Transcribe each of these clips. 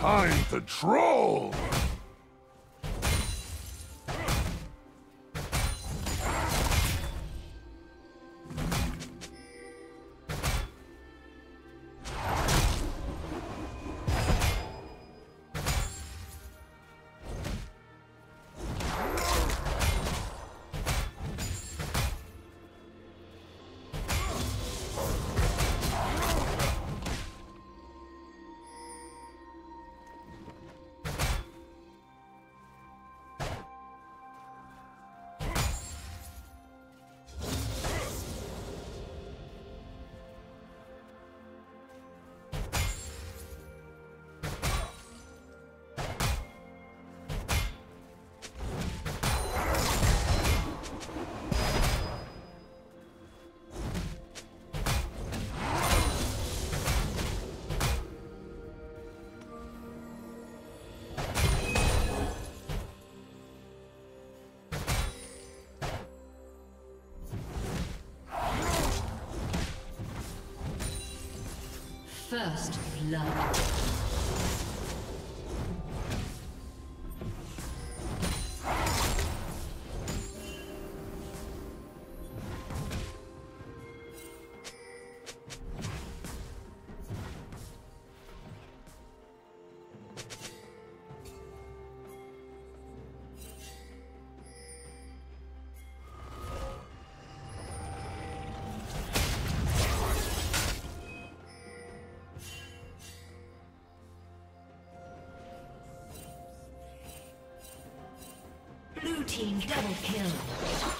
Time to troll! First blood. Team double kill.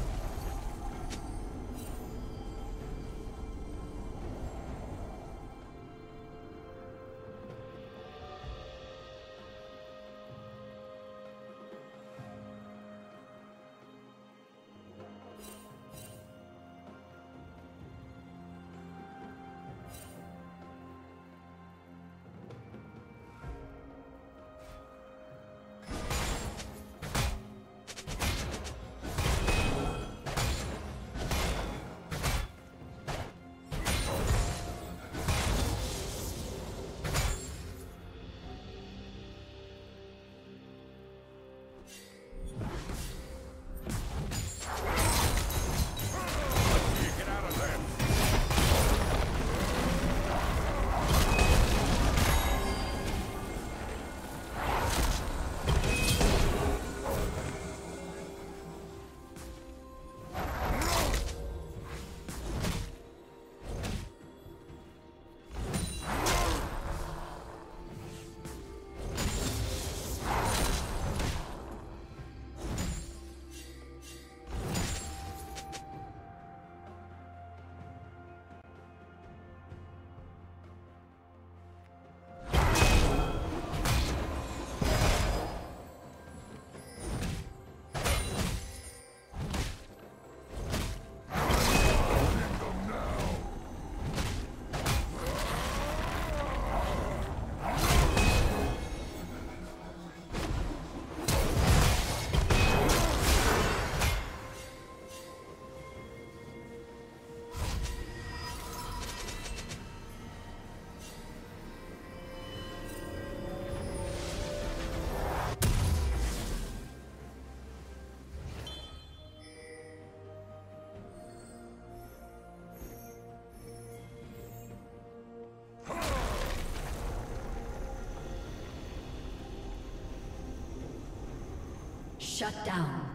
Shut down.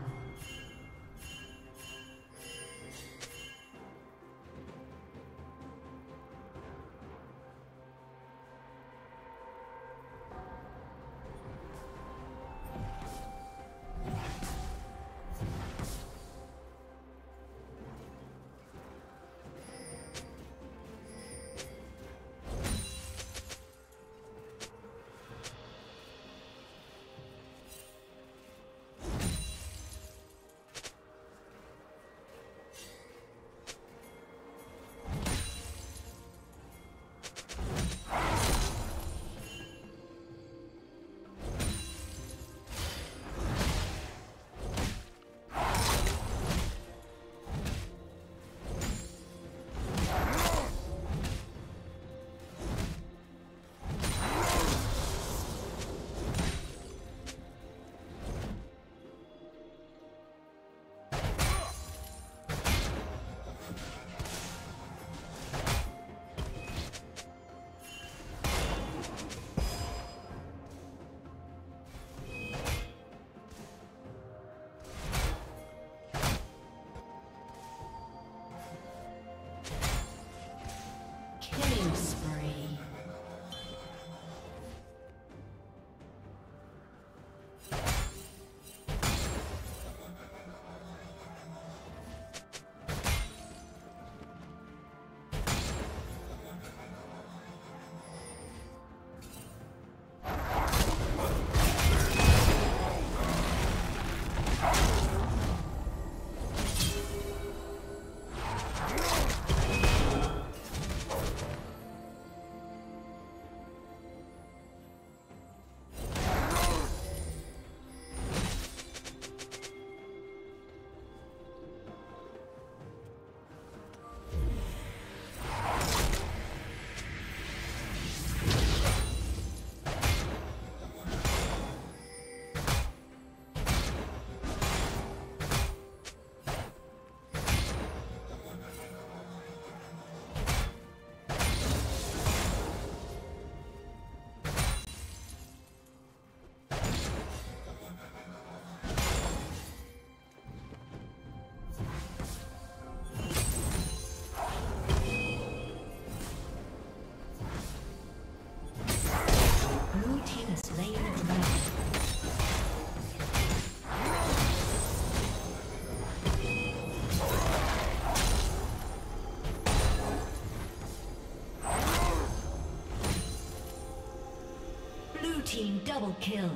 Double kill.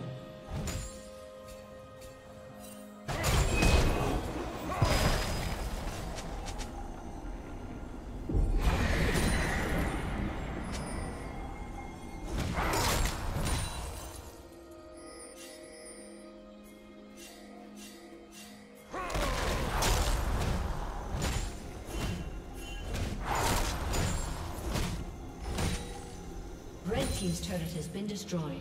Red Team's turret has been destroyed.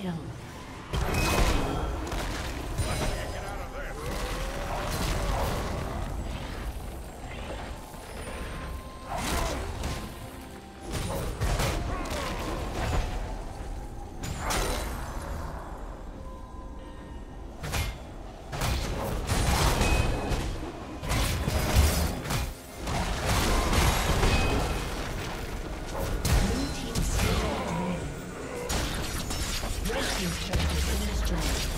Quadra kill.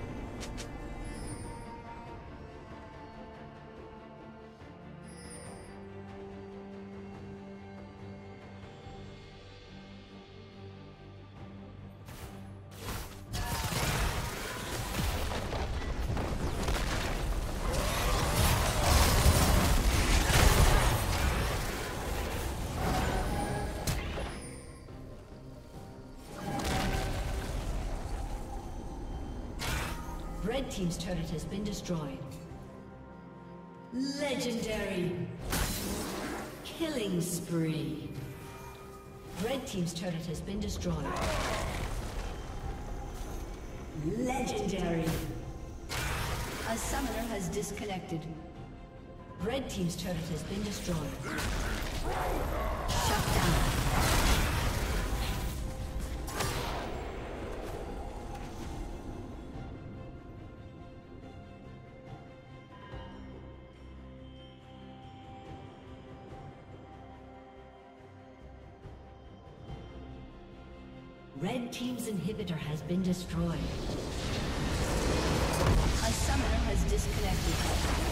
Red Team's turret has been destroyed. Legendary. Killing spree. Red Team's turret has been destroyed. Legendary. A summoner has disconnected. Red Team's turret has been destroyed. Shut down. Team's inhibitor has been destroyed. A summoner has disconnected.